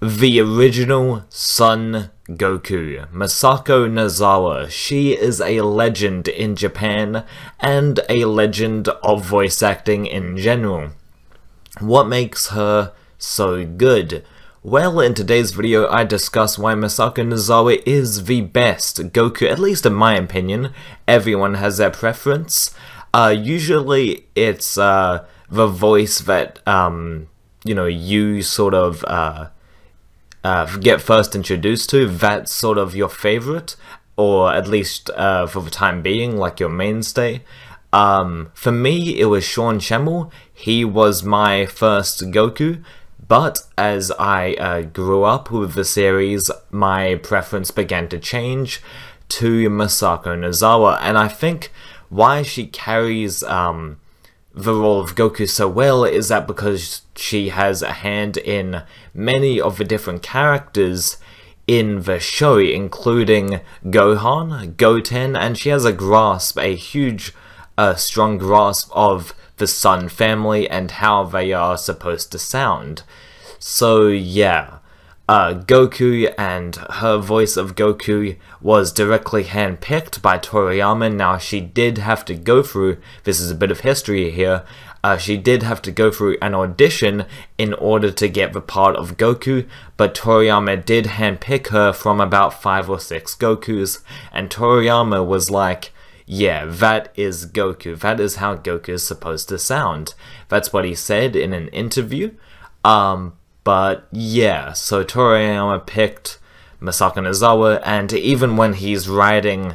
the original Son Goku, Masako Nozawa. She is a legend in Japan and a legend of voice acting in general. What makes her so good? Well, in today's video, I discuss why Masako Nozawa is the best Goku, at least in my opinion. Everyone has their preference. Uh, usually, it's uh, the voice that um, you know you sort of uh, uh, get first introduced to, that's sort of your favorite, or at least uh, for the time being, like your mainstay. Um, for me, it was Sean Schemmel. He was my first Goku, but as I uh, grew up with the series, my preference began to change to Masako Nozawa, and I think why she carries um, the role of Goku so well is that because she has a hand in many of the different characters in the show, including Gohan, Goten, and she has a grasp, a huge, uh, strong grasp of the Son family and how they are supposed to sound. So yeah, uh, Goku and her voice of Goku was directly handpicked by Toriyama. Now, she did have to go through, this is a bit of history here, uh, she did have to go through an audition in order to get the part of Goku, but Toriyama did handpick her from about five or six Gokus, and Toriyama was like, yeah, that is Goku. That is how Goku is supposed to sound. That's what he said in an interview. Um, but yeah, so Toriyama picked Masako Nozawa, and even when he's writing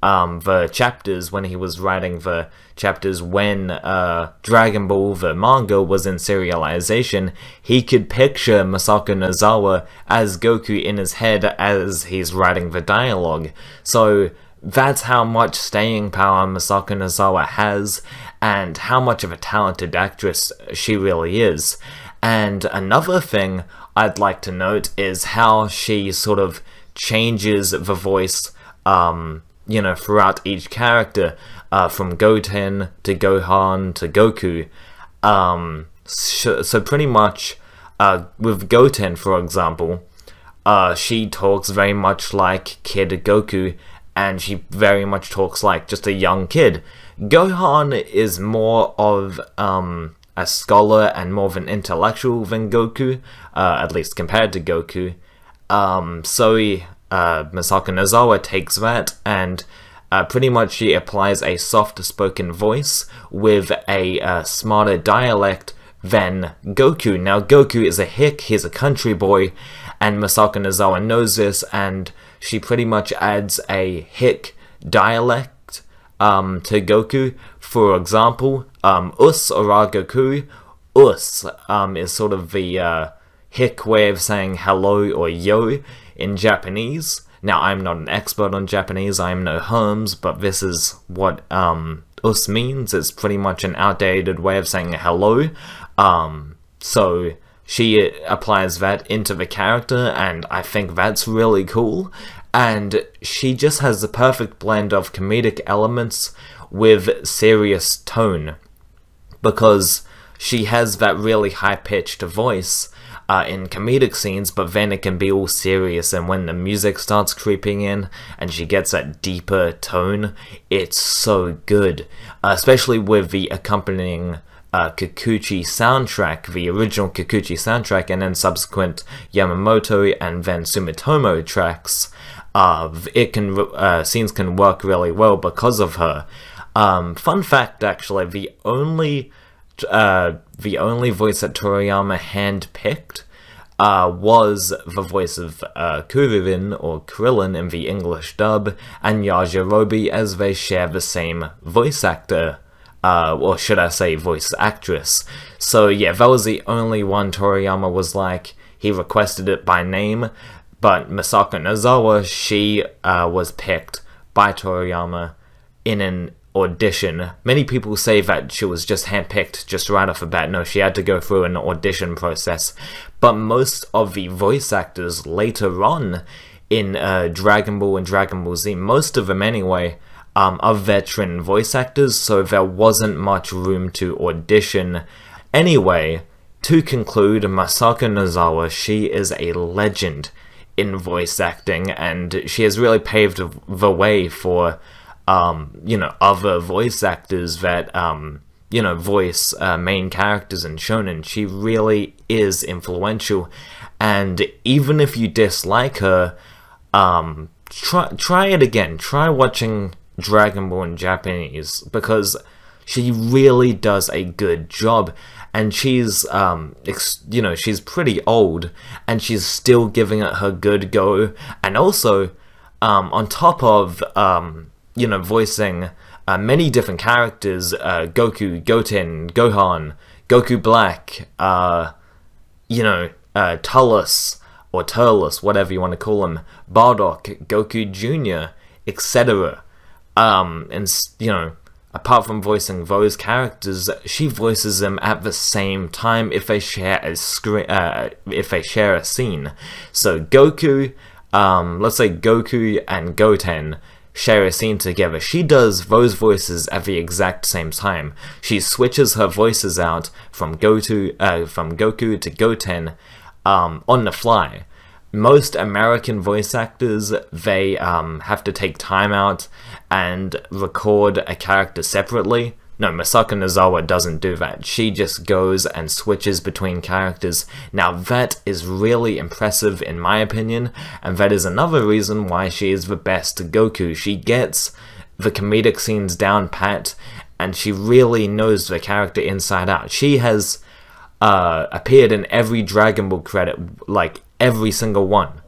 um, the chapters, when he was writing the chapters when uh, Dragon Ball the manga was in serialization, he could picture Masako Nozawa as Goku in his head as he's writing the dialogue. So that's how much staying power Masako Nozawa has, and how much of a talented actress she really is. And another thing I'd like to note is how she sort of changes the voice, um, you know, throughout each character, uh, from Goten to Gohan to Goku. Um, so, so pretty much, uh, with Goten, for example, uh, she talks very much like Kid Goku, and she very much talks like just a young kid. Gohan is more of, um, a scholar and more of an intellectual than Goku, uh, at least compared to Goku. Um, so uh, Nozawa takes that and uh, pretty much she applies a soft spoken voice with a uh, smarter dialect than Goku. Now Goku is a hick, he's a country boy, and Masako Nozawa knows this, and she pretty much adds a hick dialect um, to Goku. For example, um, us or Goku, us um, is sort of the uh, hick way of saying hello or yo in Japanese. Now, I'm not an expert on Japanese, I'm no Holmes, but this is what um, us means. It's pretty much an outdated way of saying hello. Um, so she applies that into the character, and I think that's really cool. And she just has the perfect blend of comedic elements with serious tone because she has that really high pitched voice uh, in comedic scenes, but then it can be all serious. And when the music starts creeping in and she gets that deeper tone, it's so good, uh, especially with the accompanying. Uh, Kikuchi soundtrack, the original Kikuchi soundtrack, and then subsequent Yamamoto and then Sumitomo tracks, uh, it can uh, scenes can work really well because of her. Um, fun fact, actually, the only uh, the only voice that Toriyama handpicked uh, was the voice of uh, or Krillin in the English dub, and Yajirobe as they share the same voice actor, uh, or should I say voice actress. So yeah, that was the only one Toriyama was like, he requested it by name, but Masako Nozawa, she uh, was picked by Toriyama in an audition. Many people say that she was just handpicked just right off the bat. No, she had to go through an audition process. But most of the voice actors later on in uh, Dragon Ball and Dragon Ball Z, most of them anyway, um, are veteran voice actors, so there wasn't much room to audition. Anyway, to conclude, Masako Nozawa, she is a legend in voice acting, and she has really paved the way for, um, you know, other voice actors that, um, you know, voice uh, main characters in shonen. She really is influential, and even if you dislike her, um, try try it again. Try watching Dragon Ball in Japanese because she really does a good job and she's um you know she's pretty old and she's still giving it her good go. And also um on top of um you know voicing uh, many different characters uh, Goku Goten Gohan Goku Black uh you know uh Turles or Turles whatever you want to call him Bardock Goku Jr etc um and you know apart from voicing those characters, she voices them at the same time if they share a screen, uh, if they share a scene. So Goku, um, let's say Goku and Goten share a scene together. She does those voices at the exact same time. She switches her voices out from Goku, uh, from Goku to Goten, um, on the fly most American voice actors, they um, have to take time out and record a character separately. No, Masako Nozawa doesn't do that. She just goes and switches between characters. Now that is really impressive in my opinion, and that is another reason why she is the best Goku. She gets the comedic scenes down pat, and she really knows the character inside out. She has uh, appeared in every Dragon Ball credit, like every single one.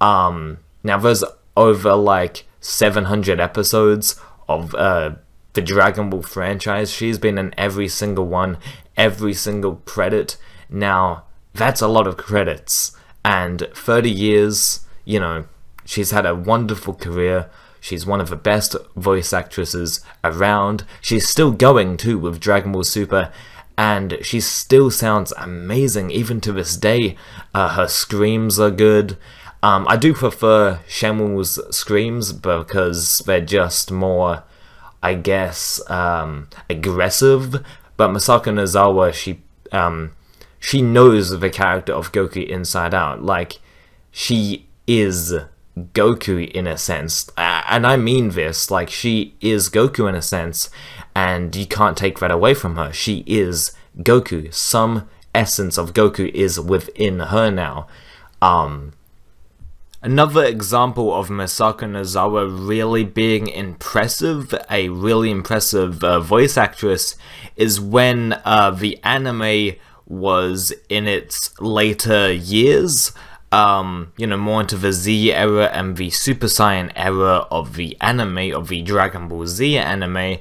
Um, now there's over like 700 episodes of uh, the Dragon Ball franchise. She's been in every single one, every single credit. Now that's a lot of credits, and 30 years. You know, she's had a wonderful career. She's one of the best voice actresses around. She's still going too with Dragon Ball Super and she still sounds amazing even to this day. Uh, her screams are good. Um, I do prefer Schemmel's screams because they're just more, I guess, um, aggressive. But Masako Nozawa, she um, she knows the character of Goku inside out. Like she is Goku in a sense, and I mean this. Like she is Goku in a sense, and you can't take that away from her. She is Goku. Some essence of Goku is within her now. Um, Another example of Masako Nozawa really being impressive, a really impressive uh, voice actress, is when uh, the anime was in its later years, um, you know, more into the Z era and the Super Saiyan era of the anime, of the Dragon Ball Z anime,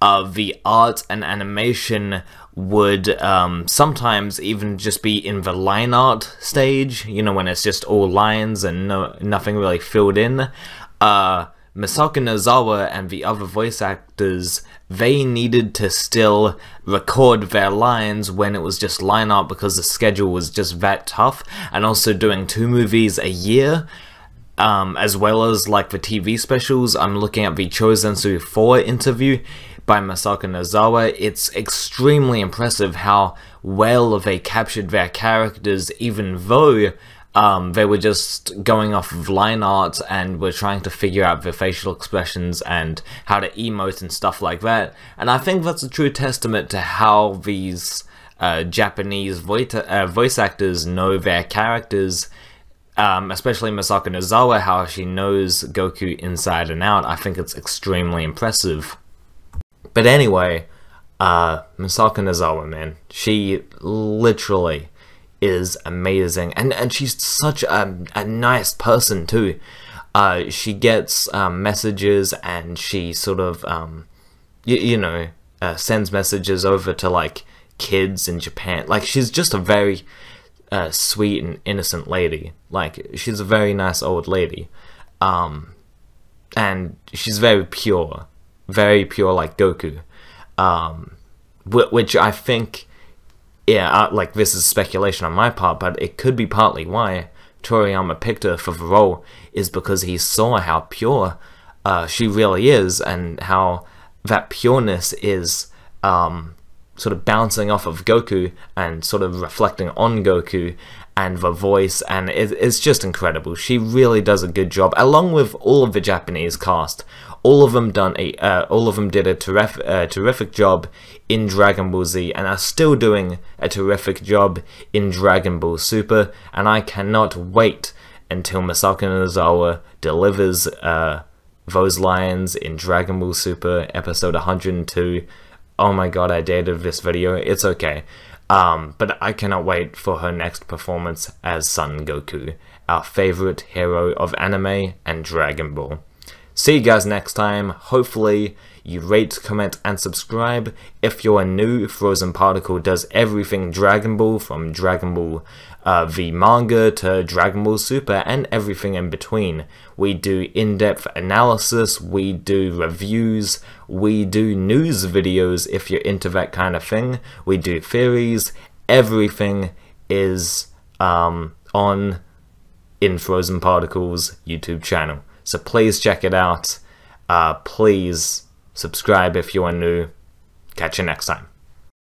uh, the art and animation would um, sometimes even just be in the line art stage, you know, when it's just all lines and no nothing really filled in. Uh, Masako Nozawa and the other voice actors, they needed to still record their lines when it was just line art because the schedule was just that tough, and also doing two movies a year. Um, as well as like the TV specials, I'm looking at the Chōzenshū 4 interview by Masako Nozawa, it's extremely impressive how well they captured their characters even though um, they were just going off of line art and were trying to figure out their facial expressions and how to emote and stuff like that. And I think that's a true testament to how these uh, Japanese voice, uh, voice actors know their characters um, especially Masako Nozawa, how she knows Goku inside and out, I think it's extremely impressive. But anyway, uh, Masako Nozawa, man, she literally is amazing, and and she's such a, a nice person too. Uh, she gets um, messages and she sort of, um, you, you know, uh, sends messages over to like kids in Japan. Like she's just a very uh, sweet and innocent lady. Like she's a very nice old lady, um, and she's very pure very pure like Goku, um, which I think, yeah, uh, like this is speculation on my part, but it could be partly why Toriyama picked her for the role is because he saw how pure uh, she really is and how that pureness is um, sort of bouncing off of Goku and sort of reflecting on Goku and the voice, and it, it's just incredible. She really does a good job, along with all of the Japanese cast. All of them done a, uh, all of them did a terrific, uh, terrific job in Dragon Ball Z, and are still doing a terrific job in Dragon Ball Super. And I cannot wait until Masako Nozawa delivers uh, those lines in Dragon Ball Super episode 102 oh my god, I dated this video, it's okay. Um, but I cannot wait for her next performance as Son Goku, our favorite hero of anime and Dragon Ball. See you guys next time. Hopefully, you rate, comment, and subscribe. If you're new, Frozen Particle does everything Dragon Ball, from Dragon Ball uh, V manga to Dragon Ball Super, and everything in between. We do in-depth analysis, we do reviews, we do news videos if you're into that kind of thing, we do theories, everything is um, on in Frozen Particles YouTube channel. So please check it out. Uh, please subscribe if you are new. Catch you next time.